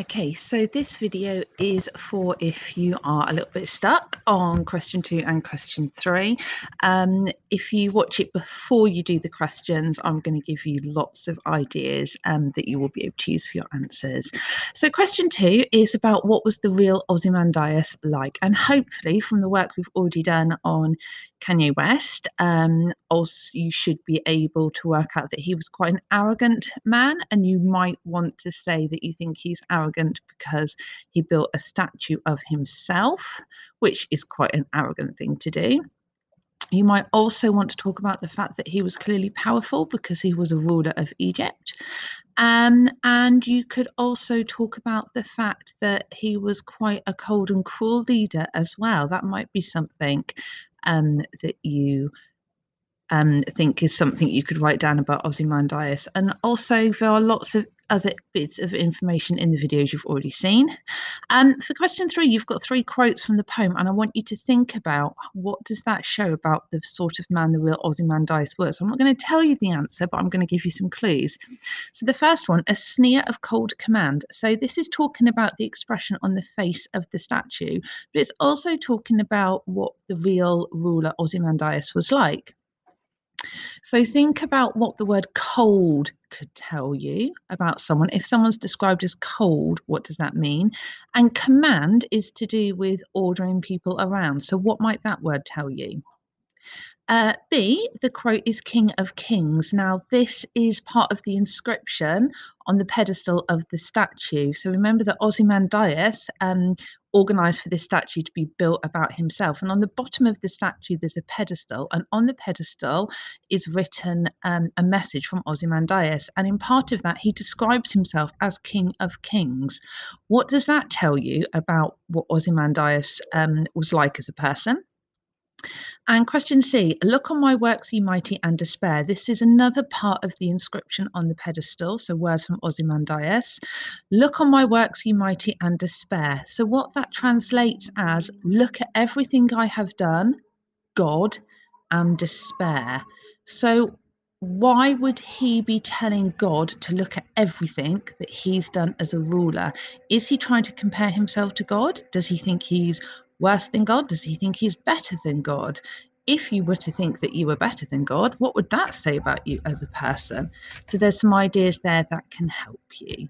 Okay, so this video is for if you are a little bit stuck on question two and question three. Um, if you watch it before you do the questions, I'm going to give you lots of ideas um, that you will be able to use for your answers. So question two is about what was the real Ozymandias like? And hopefully from the work we've already done on Kanye West, um, also you should be able to work out that he was quite an arrogant man and you might want to say that you think he's arrogant because he built a statue of himself, which is quite an arrogant thing to do. You might also want to talk about the fact that he was clearly powerful because he was a ruler of Egypt. Um, and you could also talk about the fact that he was quite a cold and cruel leader as well. That might be something um, that you um, think is something you could write down about Ozymandias. And also, there are lots of other bits of information in the videos you've already seen. Um, for question three, you've got three quotes from the poem, and I want you to think about what does that show about the sort of man the real Ozymandias was. I'm not going to tell you the answer, but I'm going to give you some clues. So the first one, a sneer of cold command. So this is talking about the expression on the face of the statue, but it's also talking about what the real ruler Ozymandias was like. So think about what the word cold could tell you about someone. If someone's described as cold, what does that mean? And command is to do with ordering people around. So what might that word tell you? Uh, B, the quote is King of Kings. Now, this is part of the inscription on the pedestal of the statue. So remember that Ozymandias um, organised for this statue to be built about himself. And on the bottom of the statue, there's a pedestal, and on the pedestal is written um, a message from Ozymandias. And in part of that, he describes himself as King of Kings. What does that tell you about what Ozymandias um, was like as a person? And question C, look on my works, ye mighty, and despair. This is another part of the inscription on the pedestal, so words from Ozymandias. Look on my works, ye mighty, and despair. So what that translates as, look at everything I have done, God, and despair. So why would he be telling God to look at everything that he's done as a ruler? Is he trying to compare himself to God? Does he think he's worse than God? Does he think he's better than God? If you were to think that you were better than God, what would that say about you as a person? So there's some ideas there that can help you.